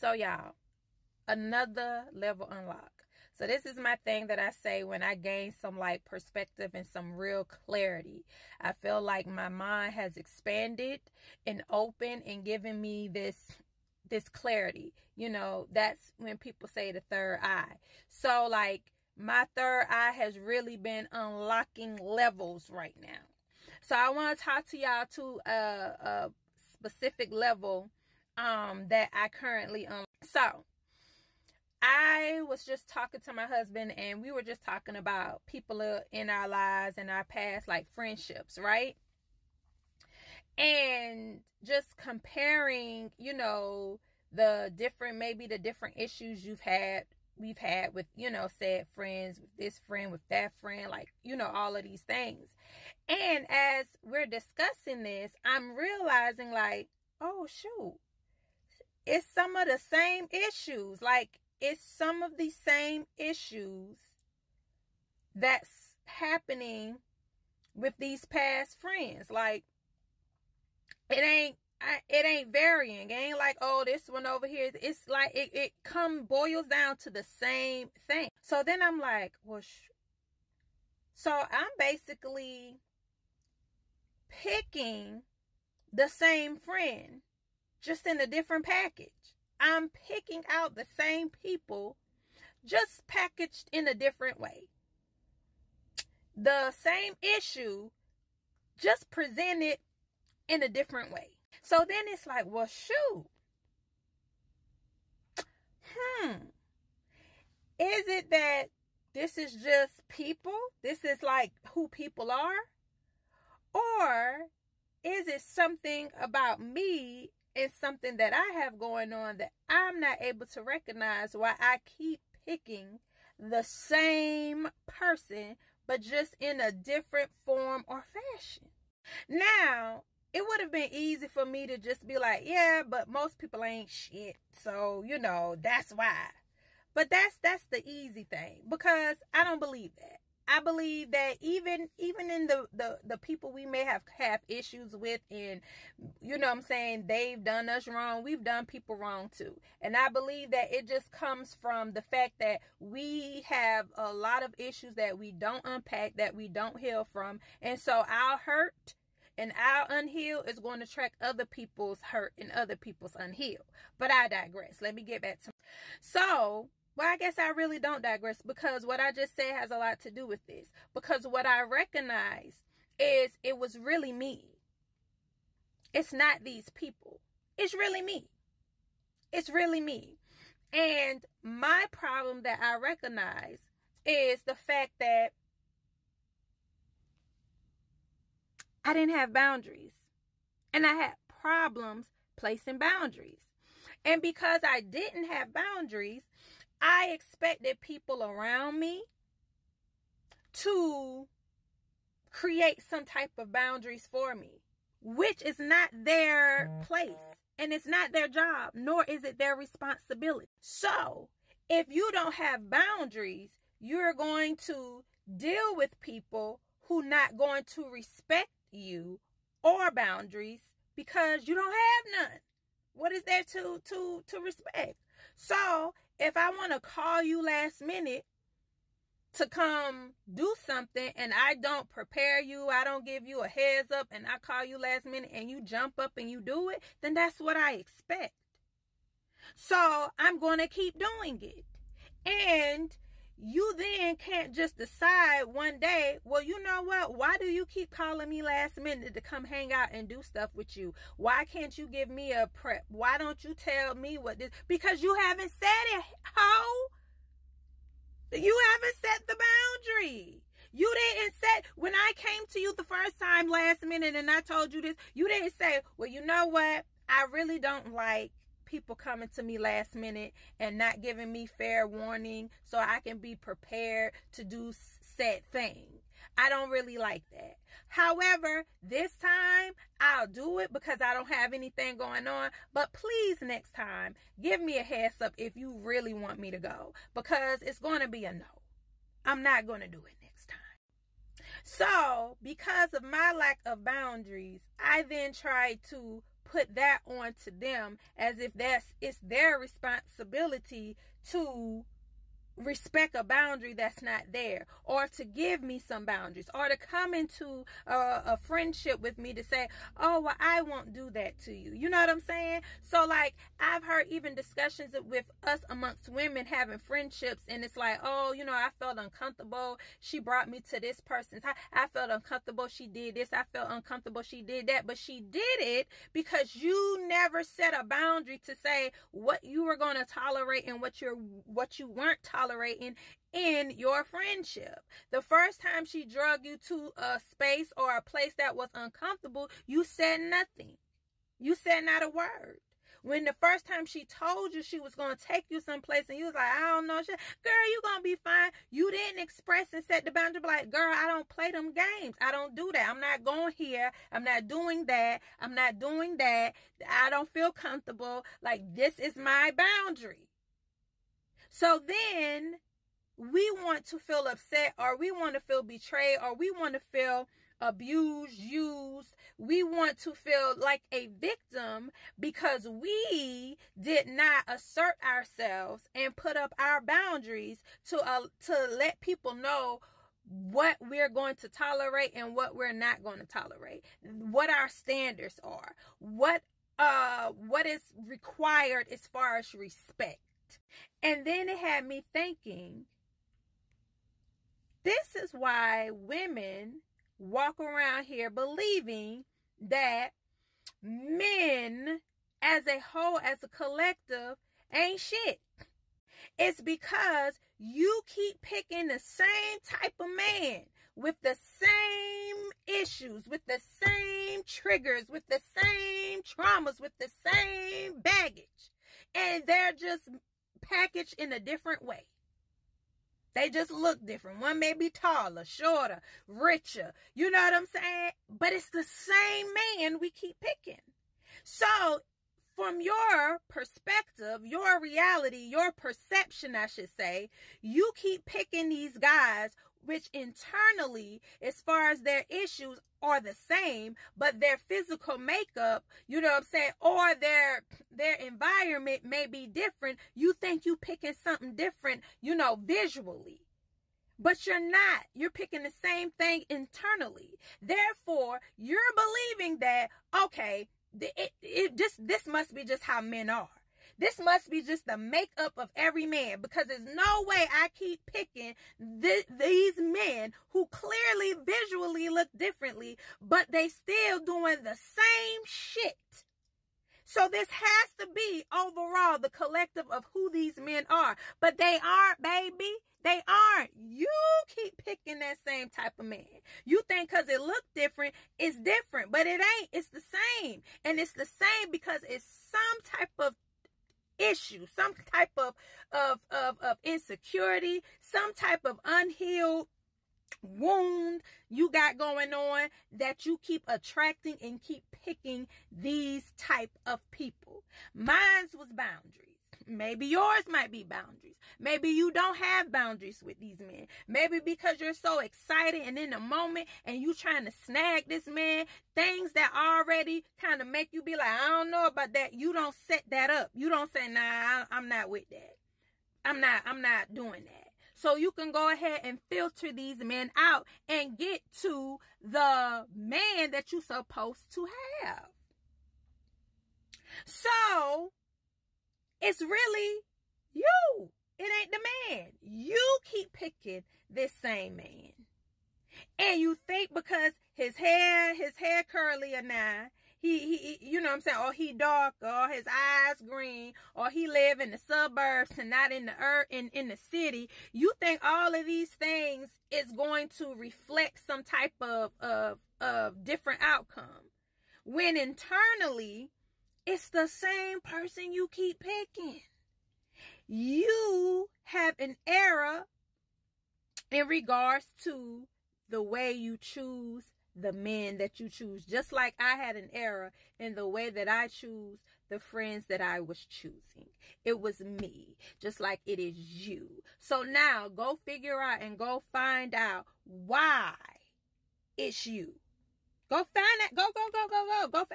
So, y'all, another level unlock. So, this is my thing that I say when I gain some like perspective and some real clarity. I feel like my mind has expanded and opened and given me this this clarity. You know, that's when people say the third eye. So, like, my third eye has really been unlocking levels right now. So, I want to talk to y'all to a, a specific level um, that I currently um. So, I was just talking to my husband, and we were just talking about people in our lives and our past, like friendships, right? and just comparing, you know, the different maybe the different issues you've had we've had with you know said friends with this friend with that friend like you know all of these things and as we're discussing this i'm realizing like oh shoot it's some of the same issues like it's some of the same issues that's happening with these past friends like it ain't I, it ain't varying. It ain't like, oh, this one over here. It's like it, it come boils down to the same thing. So then I'm like, well, so I'm basically picking the same friend, just in a different package. I'm picking out the same people, just packaged in a different way. The same issue, just presented in a different way. So then it's like, well, shoot. Hmm. Is it that this is just people? This is like who people are? Or is it something about me and something that I have going on that I'm not able to recognize why I keep picking the same person, but just in a different form or fashion? Now, it would have been easy for me to just be like, yeah, but most people ain't shit. So, you know, that's why. But that's that's the easy thing because I don't believe that. I believe that even even in the the the people we may have have issues with and you know what I'm saying they've done us wrong we've done people wrong too and I believe that it just comes from the fact that we have a lot of issues that we don't unpack that we don't heal from and so our hurt and our unhealed is going to track other people's hurt and other people's unhealed. But I digress. Let me get back to so well, I guess I really don't digress because what I just said has a lot to do with this. Because what I recognize is it was really me. It's not these people. It's really me. It's really me. And my problem that I recognize is the fact that I didn't have boundaries. And I had problems placing boundaries. And because I didn't have boundaries, I expected people around me to create some type of boundaries for me, which is not their place and it's not their job, nor is it their responsibility. So, if you don't have boundaries, you're going to deal with people who not going to respect you or boundaries because you don't have none. What is there to to to respect? So if I want to call you last minute to come do something and I don't prepare you, I don't give you a heads up and I call you last minute and you jump up and you do it, then that's what I expect. So I'm going to keep doing it. And you then can't just decide one day, well, you know what? Why do you keep calling me last minute to come hang out and do stuff with you? Why can't you give me a prep? Why don't you tell me what this? Because you haven't said it, ho. You haven't set the boundary. You didn't set, when I came to you the first time last minute and I told you this, you didn't say, well, you know what? I really don't like people coming to me last minute and not giving me fair warning so I can be prepared to do said thing. I don't really like that. However, this time I'll do it because I don't have anything going on. But please, next time, give me a heads up if you really want me to go because it's going to be a no. I'm not going to do it next time. So, because of my lack of boundaries, I then tried to put that on to them as if that's it's their responsibility to respect a boundary that's not there or to give me some boundaries or to come into a, a, friendship with me to say oh well i won't do that to you. You know what i'm saying? So like i've heard even discussions with us amongst women having friendships and it's like oh you know i felt uncomfortable. She brought me to this person's house i felt uncomfortable. She did this. I felt uncomfortable. She did that. But she did it because you never set a boundary to say what you were going to tolerate and what you're what you weren't tolerating tolerating in your friendship. The first time she drug you to a space or a place that was uncomfortable, you said nothing. You said not a word. When the first time she told you she was going to take you someplace and you was like, I don't know, shit. girl, you going to be fine. You didn't express and set the boundary like, girl, I don't play them games. I don't do that. I'm not going here. I'm not doing that. I'm not doing that. I don't feel comfortable. Like, this is my boundary. So then we want to feel upset or we want to feel betrayed or we want to feel abused, used. We want to feel like a victim because we did not assert ourselves and put up our boundaries to uh, to let people know what we're going to tolerate and what we're not going to tolerate. What our standards are. What uh what is required as far as respect. And then it had me thinking this is why women walk around here believing that men as a whole, as a collective, ain't shit. It's because you keep picking the same type of man with the same issues, with the same triggers, with the same traumas, with the same baggage. And they're just packaged in a different way. They just look different. One may be taller, shorter, richer. You know what I'm saying? But it's the same man we keep picking. So, from your perspective, your reality, your perception, I should say, you keep picking these guys which internally, as far as their issues, are the same, but their physical makeup, you know what I'm saying, or their their environment may be different. You think you picking something different, you know, visually. But you're not. You're picking the same thing internally. Therefore, you're believing that okay, it, it just this must be just how men are. This must be just the makeup of every man because there's no way I keep picking th- these men who clearly visually look differently, but they still doing the same shit. So this has to be overall the collective of who these men are. But they aren't, baby. They aren't. You keep picking that same type of man. You think because it look different, it's different, but it ain't. It's the same. And it's the same because it's some type of issue, some type of, of, of, of insecurity, some type of unhealed wound you got going on that you keep attracting and keep picking these type of people. Mine's was boundaries. Maybe yours might be boundaries. Maybe you don't have boundaries with these men. Maybe because you're so excited and in the moment and you trying to snag this man, things that already kind of make you be like, I don't know about that. You don't set that up. You don't say, nah, I'm not with that. I'm not, I'm not doing that. So you can go ahead and filter these men out and get to the man that you're supposed to have. So it's really you. It ain't the man. You keep picking this same man. And you think because his hair, his hair curly or not, he, he, you know what I'm saying, or he dark, or his eyes green, or he live in the suburbs and not in the er, in, in the city. You think all of these things is going to reflect some type of, of, of different outcome. When internally, it's the same person you keep picking. You have an error in regards to the way you choose the men that you choose. Just like I had an error in the way that I choose the friends that I was choosing. It was me, just like it is you. So now go figure out and go find out why it's you. Go find it. Go, go, go, go, go. Go find